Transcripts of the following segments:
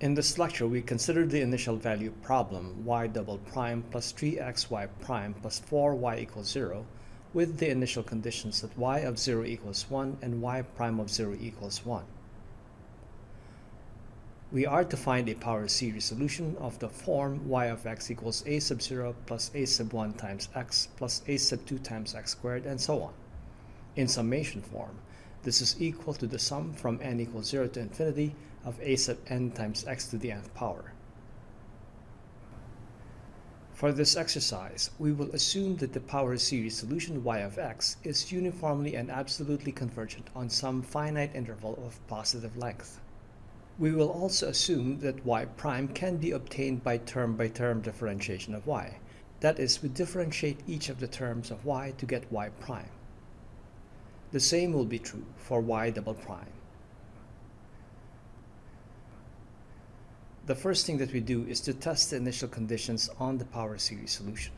In this lecture, we considered the initial value problem y double prime plus 3xy prime plus 4y equals 0 with the initial conditions that y of 0 equals 1 and y prime of 0 equals 1. We are to find a power series solution of the form y of x equals a sub 0 plus a sub 1 times x plus a sub 2 times x squared and so on. In summation form, this is equal to the sum from n equals 0 to infinity of a sub n times x to the nth power. For this exercise, we will assume that the power series solution y of x is uniformly and absolutely convergent on some finite interval of positive length. We will also assume that y prime can be obtained by term-by-term -term differentiation of y. That is, we differentiate each of the terms of y to get y prime. The same will be true for y double prime. the first thing that we do is to test the initial conditions on the power series solution.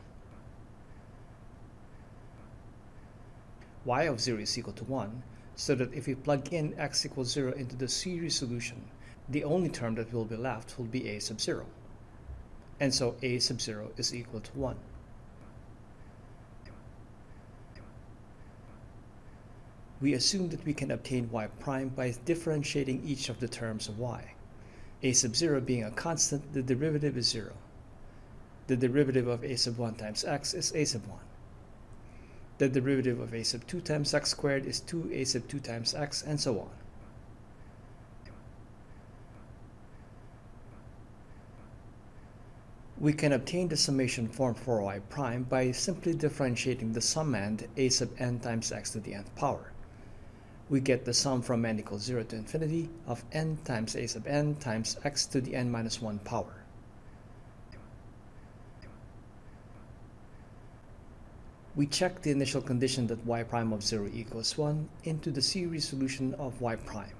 y of 0 is equal to 1, so that if we plug in x equals 0 into the series solution, the only term that will be left will be a sub 0. And so a sub 0 is equal to 1. We assume that we can obtain y prime by differentiating each of the terms of y a sub 0 being a constant, the derivative is 0. The derivative of a sub 1 times x is a sub 1. The derivative of a sub 2 times x squared is 2a sub 2 times x, and so on. We can obtain the summation form for y prime by simply differentiating the summand a sub n times x to the nth power we get the sum from n equals 0 to infinity of n times a sub n times x to the n minus 1 power. We check the initial condition that y prime of 0 equals 1 into the series solution of y prime.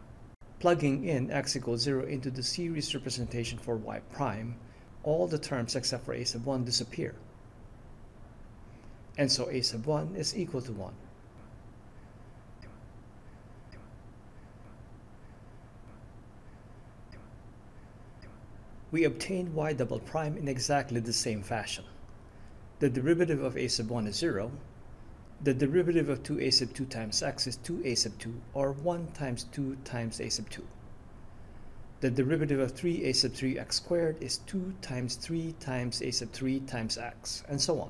Plugging in x equals 0 into the series representation for y prime, all the terms except for a sub 1 disappear. And so a sub 1 is equal to 1. We obtain y double prime in exactly the same fashion. The derivative of a sub 1 is 0. The derivative of 2a sub 2 times x is 2a sub 2, or 1 times 2 times a sub 2. The derivative of 3a sub 3x squared is 2 times 3 times a sub 3 times x, and so on.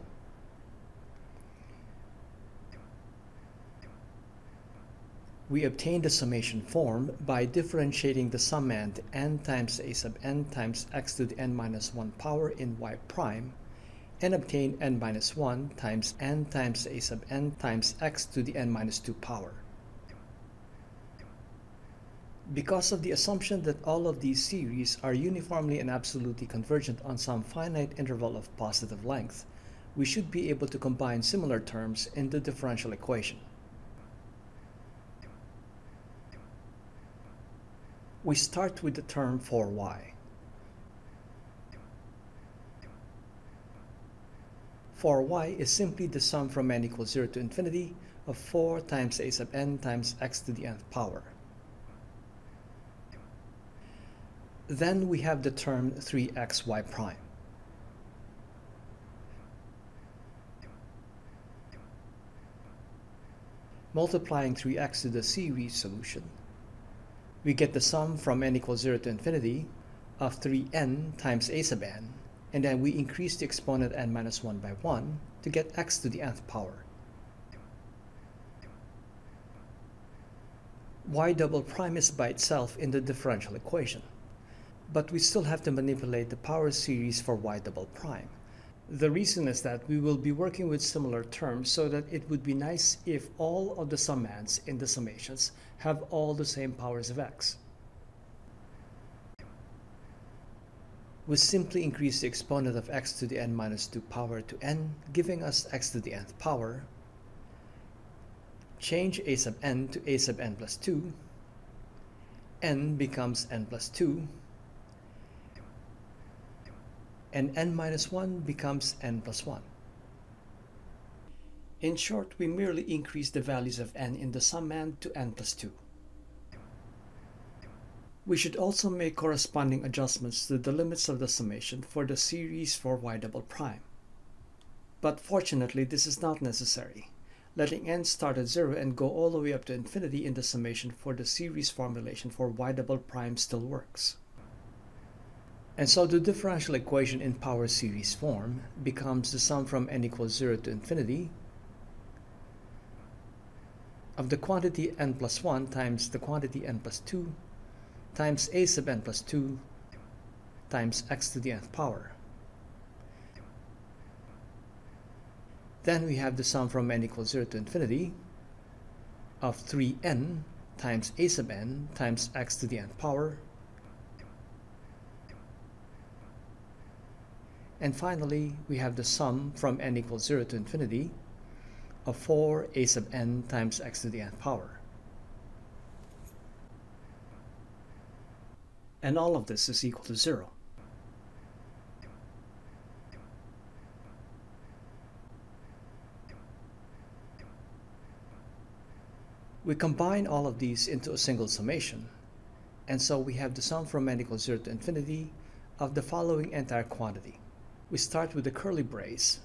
We obtain the summation form by differentiating the summand n times a sub n times x to the n minus 1 power in y prime and obtain n minus 1 times n times a sub n times x to the n minus 2 power. Because of the assumption that all of these series are uniformly and absolutely convergent on some finite interval of positive length, we should be able to combine similar terms in the differential equation. We start with the term for y. For y is simply the sum from n equals 0 to infinity of 4 times a sub n times x to the nth power. Then we have the term 3xy prime. Multiplying 3x to the series solution, we get the sum from n equals 0 to infinity of 3n times a sub n, and then we increase the exponent n minus 1 by 1 to get x to the nth power. y double prime is by itself in the differential equation, but we still have to manipulate the power series for y double prime. The reason is that we will be working with similar terms so that it would be nice if all of the summands in the summations have all the same powers of x. We simply increase the exponent of x to the n minus 2 power to n, giving us x to the nth power. Change a sub n to a sub n plus 2. n becomes n plus 2 and n minus 1 becomes n plus 1. In short, we merely increase the values of n in the summand to n plus 2. We should also make corresponding adjustments to the limits of the summation for the series for y double prime. But fortunately, this is not necessary. Letting n start at 0 and go all the way up to infinity in the summation for the series formulation for y double prime still works. And so the differential equation in power series form becomes the sum from n equals 0 to infinity of the quantity n plus 1 times the quantity n plus 2 times a sub n plus 2 times x to the nth power. Then we have the sum from n equals 0 to infinity of 3n times a sub n times x to the nth power. And finally, we have the sum from n equals 0 to infinity of 4 a sub n times x to the nth power. And all of this is equal to 0. We combine all of these into a single summation, and so we have the sum from n equals 0 to infinity of the following entire quantity. We start with the curly brace.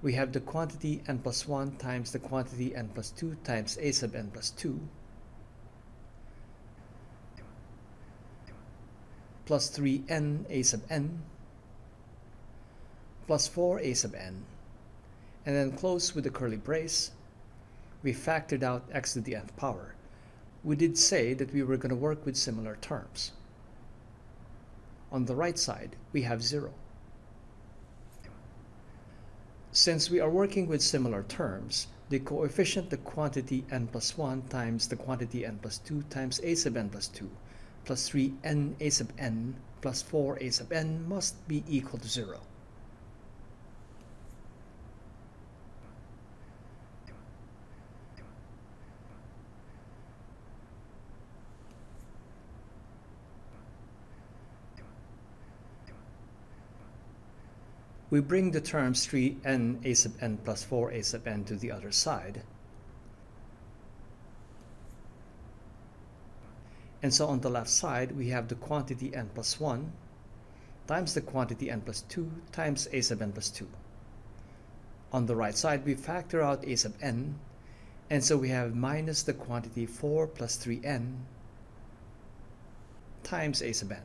We have the quantity n plus 1 times the quantity n plus 2 times a sub n plus 2 plus 3n a sub n plus 4 a sub n and then close with the curly brace we factored out x to the nth power. We did say that we were going to work with similar terms. On the right side, we have 0. Since we are working with similar terms, the coefficient the quantity n plus 1 times the quantity n plus 2 times a sub n plus 2 plus 3n a sub n plus 4 a sub n must be equal to 0. We bring the terms 3n a sub n plus 4 a sub n to the other side. And so on the left side, we have the quantity n plus 1 times the quantity n plus 2 times a sub n plus 2. On the right side, we factor out a sub n, and so we have minus the quantity 4 plus 3n times a sub n.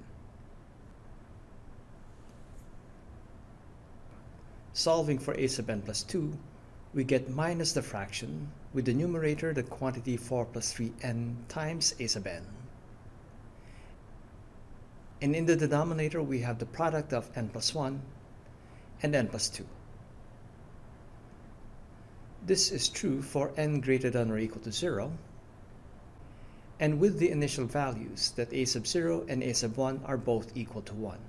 Solving for a sub n plus 2, we get minus the fraction, with the numerator the quantity 4 plus 3n times a sub n. And in the denominator we have the product of n plus 1 and n plus 2. This is true for n greater than or equal to 0, and with the initial values that a sub 0 and a sub 1 are both equal to 1.